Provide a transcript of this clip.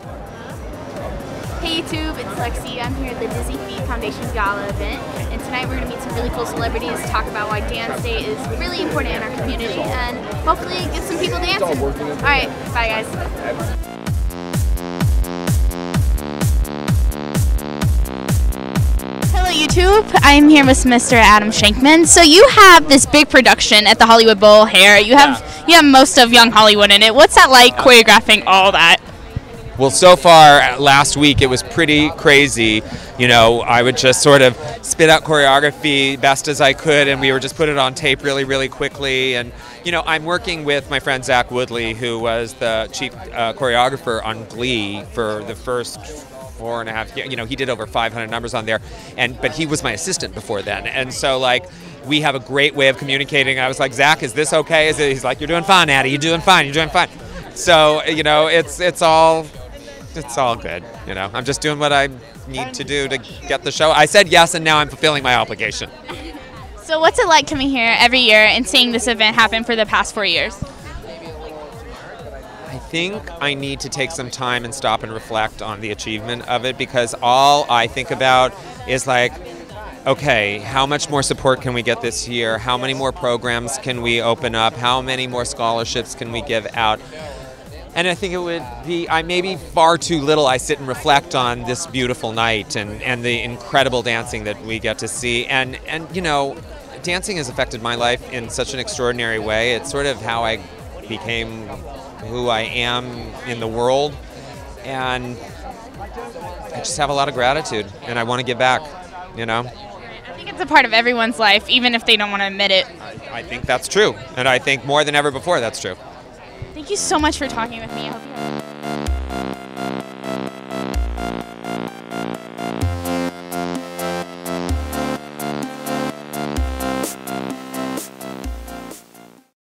Hey YouTube, it's Lexi. I'm here at the Dizzy Feet Foundation Gala event, and tonight we're going to meet some really cool celebrities, talk about why Dance Day is really important in our community, and hopefully get some people dancing. All right, bye guys. Hello YouTube, I'm here with Mr. Adam Shankman. So you have this big production at the Hollywood Bowl here. You have you have most of Young Hollywood in it. What's that like choreographing all that? Well, so far, last week it was pretty crazy. You know, I would just sort of spit out choreography best as I could, and we would just put it on tape really, really quickly. And, you know, I'm working with my friend Zach Woodlee, who was the chief uh, choreographer on Glee for the first four and a half years. You know, he did over 500 numbers on there, and but he was my assistant before then. And so, like, we have a great way of communicating. I was like, Zach, is this okay? Is it? He's like, you're doing fine, Addie. You're doing fine. You're doing fine. So, you know, it's it's all it's all good. You know, I'm just doing what I need to do to get the show. I said yes, and now I'm fulfilling my obligation. So what's it like coming here every year and seeing this event happen for the past four years? I think I need to take some time and stop and reflect on the achievement of it because all I think about is like, okay, how much more support can we get this year? How many more programs can we open up? How many more scholarships can we give out? And I think it would be, I maybe far too little I sit and reflect on this beautiful night and, and the incredible dancing that we get to see. And, and, you know, dancing has affected my life in such an extraordinary way. It's sort of how I became who I am in the world. And I just have a lot of gratitude and I want to give back, you know? I think it's a part of everyone's life, even if they don't want to admit it. I think that's true. And I think more than ever before, that's true. Thank you so much for talking with me.